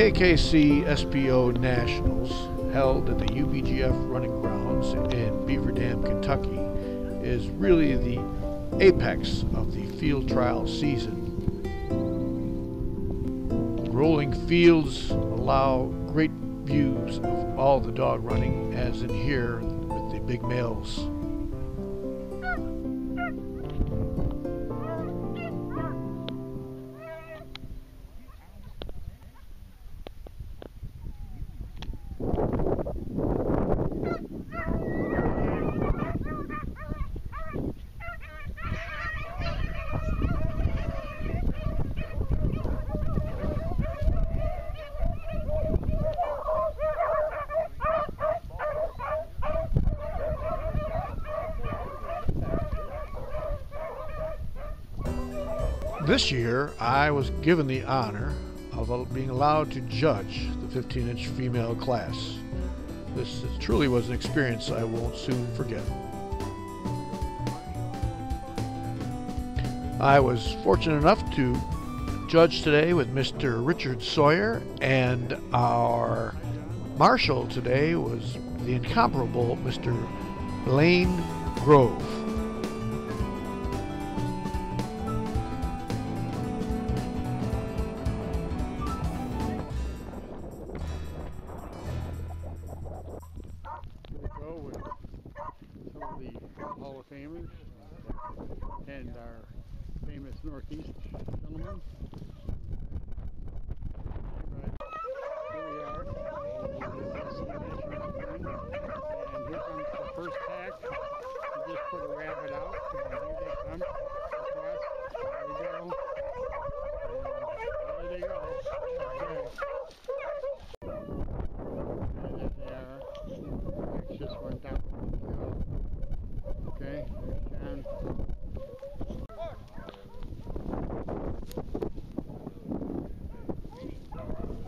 AKC SPO Nationals, held at the UBGF Running Grounds in Beaver Dam, Kentucky, is really the apex of the field trial season. Rolling fields allow great views of all the dog running, as in here with the big males. This year, I was given the honor of being allowed to judge the 15 inch female class. This truly was an experience I won't soon forget. I was fortunate enough to judge today with Mr. Richard Sawyer, and our marshal today was the incomparable Mr. Lane Grove. Hall of Famers and our famous Northeast gentleman. Right. Here we are. And here comes the first pack. We just put a rabbit out. And here they come. Across. There we go. And there they go. Okay. And there they are. It just went down. Okay, there's John.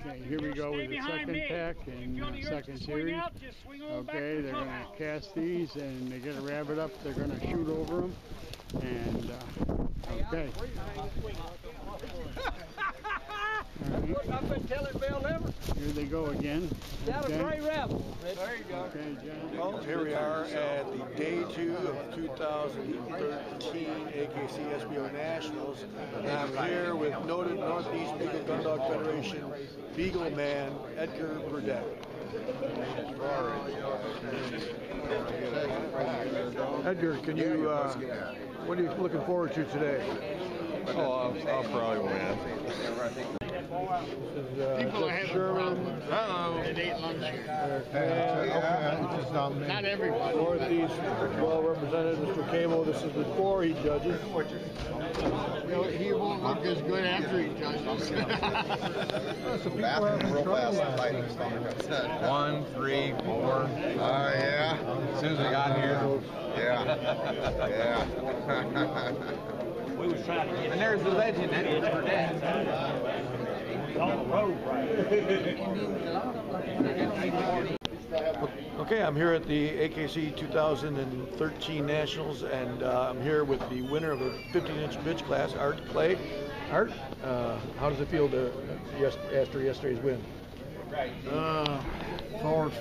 Okay, here we go with the second pack and second series. Okay, they're gonna cast these and they get a rabbit up. They're gonna shoot over them. And uh, okay. Alright. I've been telling Bill never. Here they go again. Got a Okay. gray rebel. There you go. Okay, John. Well, here we are at the day two of 2013 AKC SPO Nationals. And I'm here with noted Northeast Beagle Gun Dog Federation Beagle man Edgar Burdett. Edgar, can you, uh, what are you looking forward to today? Oh, I'll, I'll probably win. This is, uh, People Jeff have Sherman, Hello. It ate lunch here. and Not everybody. Northeast, well represented, Mr. Camo. This is before he judges. You know, he won't look as good after he judges. One, three, four. Oh, yeah. As soon as I got here. Yeah. Yeah. we was trying to get and there's the legend, Edward Burdett. Okay, I'm here at the AKC 2013 Nationals, and uh, I'm here with the winner of the 15-inch bitch class, Art Clay. Art, uh, how does it feel to yes, after yesterday's win? Uh, as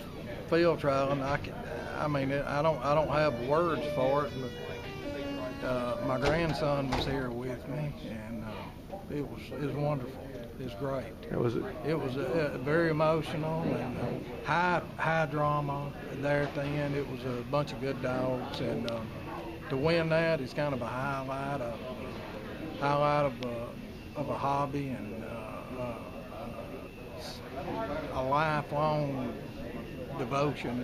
field trial, and I can, I mean, I don't, I don't have words for it. But uh, my grandson was here with me, and uh, it was, it was wonderful. It was great. That was it. It was uh, very emotional and uh, high, high drama there at the end. It was a bunch of good dogs, and uh, to win that is kind of a highlight of, highlight of, uh, of a hobby and uh, uh, a lifelong devotion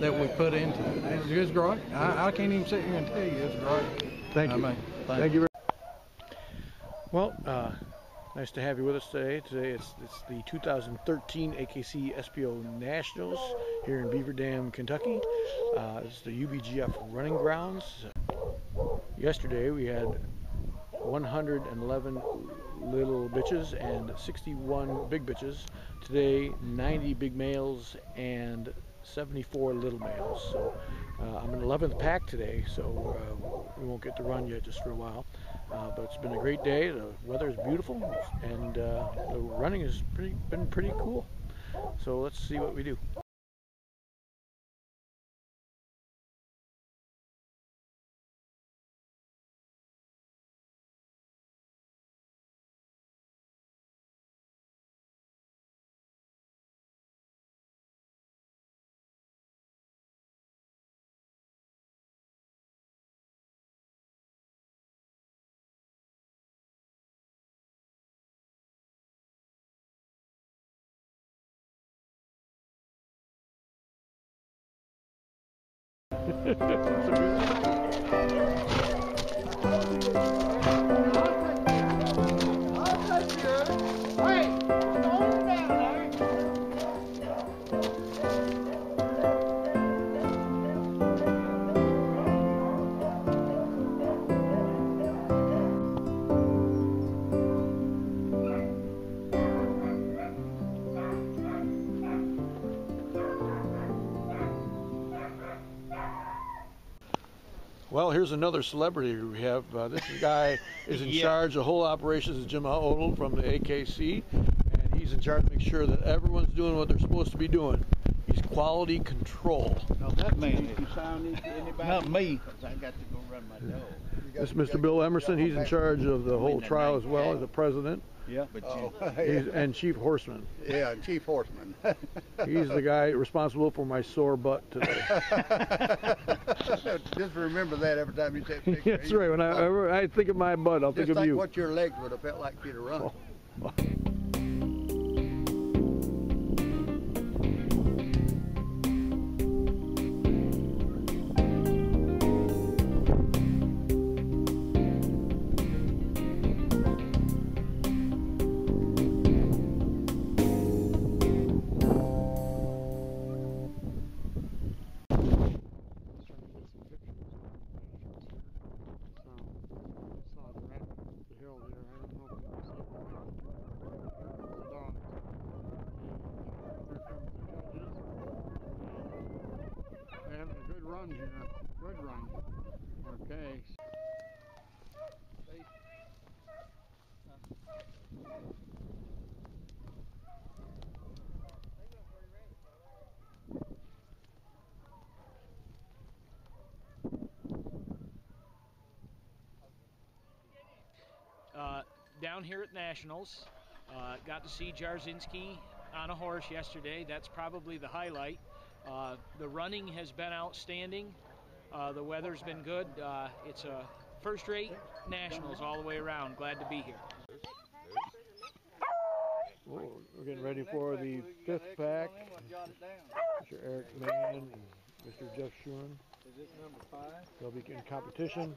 that, we put into it. It was, great. I, I can't even sit here and tell you it's great. Thank I you. mean, Thank you. Very well, uh, nice to have you with us today. Today it's, it's the 2013 AKC SPO Nationals here in Beaver Dam, Kentucky. Uh, is the UBGF running grounds. Yesterday we had 111 little bitches and 61 big bitches. Today 90 big males and 74 little males. So uh, I'm in 11th pack today, so uh, we won't get to run yet just for a while. Uh, but it's been a great day. The weather is beautiful, and uh, the running has pretty, been pretty cool. So let's see what we do. Well, here's another celebrity we have. Uh, this guy is in Yeah. charge of whole operations. Is Jim Odell from the AKC, and he's in charge to make sure that everyone's doing what they're supposed to be doing. He's quality control. No, that man You sound any- anybody? Not me, 'cause I got to go run my dog. This is Mr. Bill Emerson. He's in charge of the whole trial as well as the president Yeah. But Oh, he's, and chief horseman. yeah, Chief Horseman. He's the guy responsible for my sore butt today. Just remember that every time you take a picture. That's right. When I, I think of my butt, I'll Just think of think you. what your legs would have felt like if you'd have run. Oh, Having run here. Good run. Okay. uh, down here at Nationals. Uh, got to see Jarzynski on a horse yesterday. That's probably the highlight. Uh, the running has been outstanding. Uh, the weather's been good. Uh, it's a first-rate Nationals all the way around. Glad to be here. We're getting ready for the fifth pack. Mr. Eric Mann and Mr. Jeff Schuren. They'll be in competition.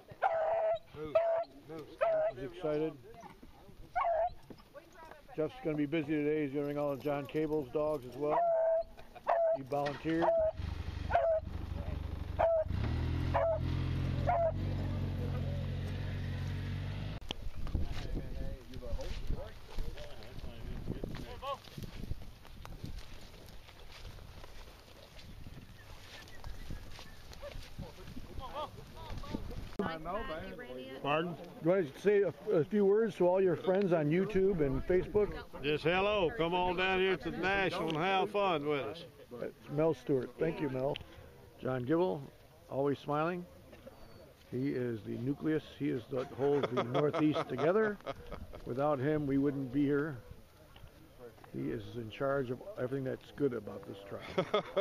He's excited. Jeff's going to be busy today. He's going to bring all of John Cable's dogs as well. He volunteered. Pardon? You want to say a, a few words to all your friends on YouTube and Facebook? Just hello. Come on down here to the National and have fun with us. That's Mel Stewart. Thank you, Mel. John Gibble, always smiling. He is the nucleus. He is the holds the Northeast together. Without him, we wouldn't be here. He is in charge of everything that's good about this trial.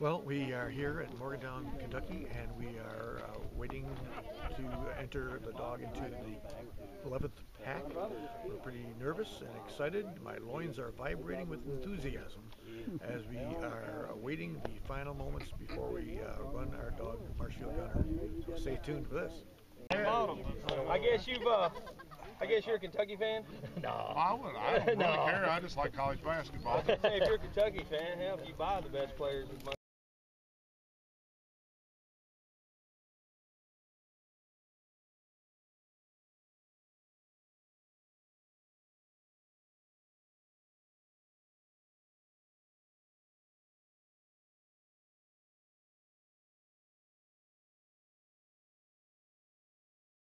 Well, we are here at Morgantown, Kentucky, and we are uh, waiting to enter the dog into the 11th pack. We're pretty nervous and excited. My loins are vibrating with enthusiasm as we are awaiting the final moments before we uh, run our dog, Marshfield Gunner. So stay tuned for this. I guess you've, uh, I guess you're a Kentucky fan? no. I, would, I don't really care. I just like college basketball. Say, if you're a Kentucky fan, hell, you buy the best players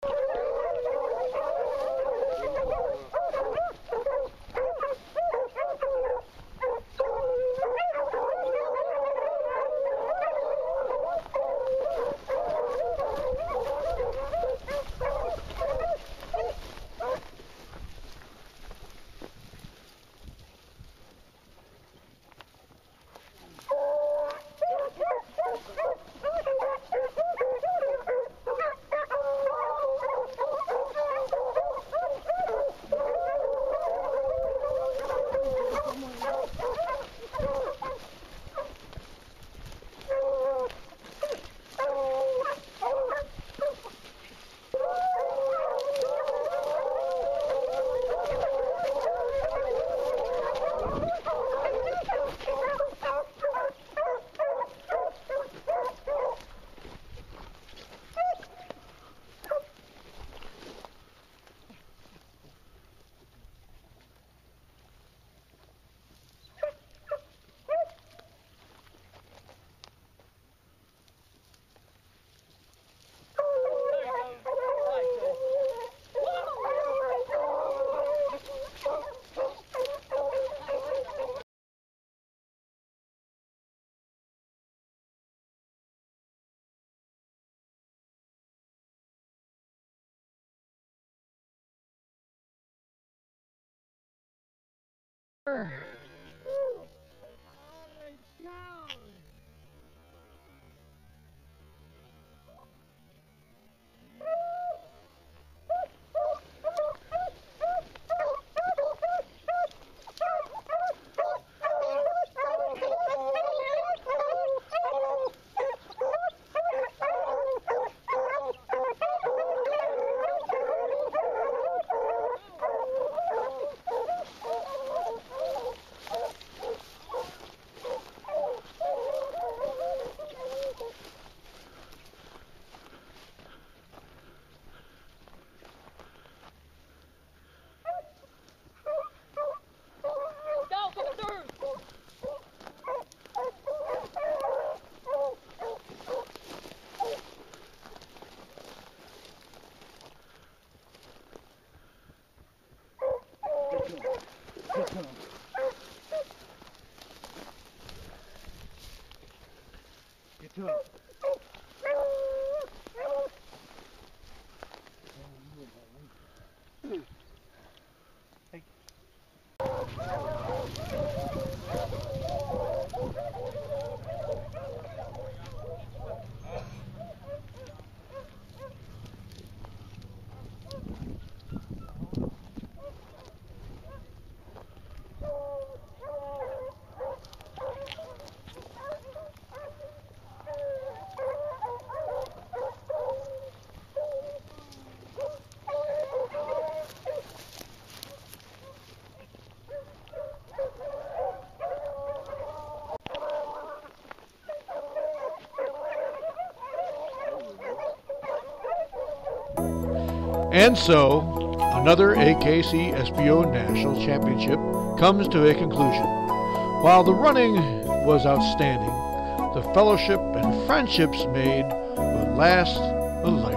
you with money. Get to it. And so, another AKC SPO National Championship comes to a conclusion. While the running was outstanding, the fellowship and friendships made will last a lifetime.